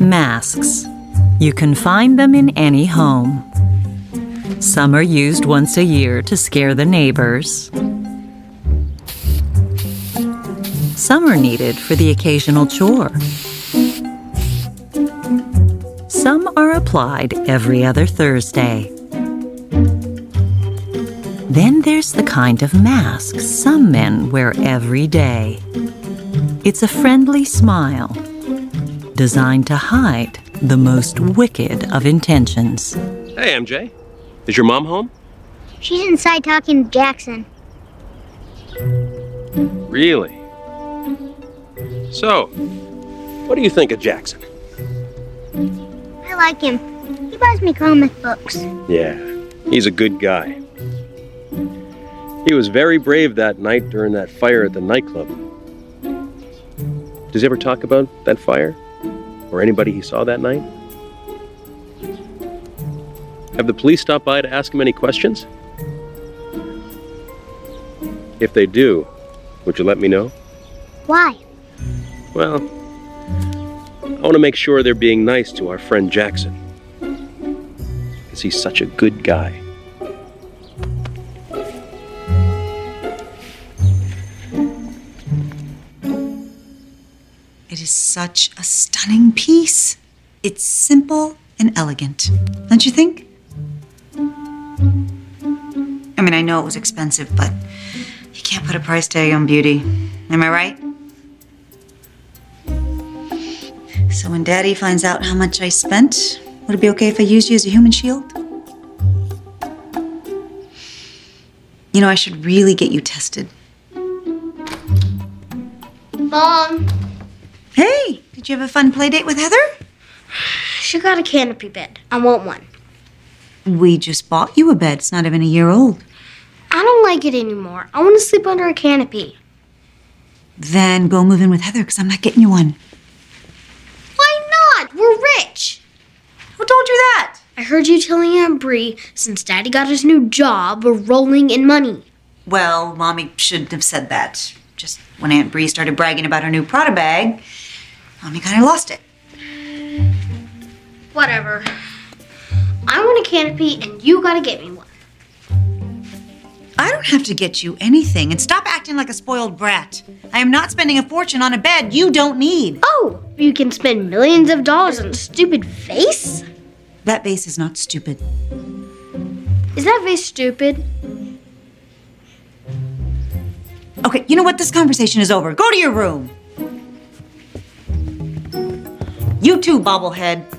Masks. You can find them in any home. Some are used once a year to scare the neighbors. Some are needed for the occasional chore. Some are applied every other Thursday. Then there's the kind of mask some men wear every day. It's a friendly smile, designed to hide the most wicked of intentions. Hey, MJ. Is your mom home? She's inside talking to Jackson. Really? So, what do you think of Jackson? I like him. He buys me comic books. Yeah, he's a good guy. He was very brave that night during that fire at the nightclub. Does he ever talk about that fire? Or anybody he saw that night? Have the police stopped by to ask him any questions? If they do, would you let me know? Why? Well, I want to make sure they're being nice to our friend Jackson. Because he's such a good guy. It is such a stunning piece. It's simple and elegant, don't you think? I mean, I know it was expensive, but you can't put a price tag on beauty. Am I right? So when Daddy finds out how much I spent, would it be okay if I used you as a human shield? You know, I should really get you tested. Mom, Hey, did you have a fun play date with Heather? she got a canopy bed. I want one. We just bought you a bed. It's not even a year old. I don't like it anymore. I want to sleep under a canopy. Then go move in with Heather because I'm not getting you one. Why not? We're rich. Who told you that? I heard you telling Aunt Bree since Daddy got his new job, we're rolling in money. Well, Mommy shouldn't have said that. Just when Aunt Bree started bragging about her new Prada bag, Mommy kind of lost it. Whatever. I want a canopy, and you gotta get me one. I don't have to get you anything, and stop acting like a spoiled brat. I am not spending a fortune on a bed you don't need. Oh, you can spend millions of dollars on a stupid vase? That vase is not stupid. Is that vase stupid? Okay, you know what? This conversation is over. Go to your room. You too, bobblehead.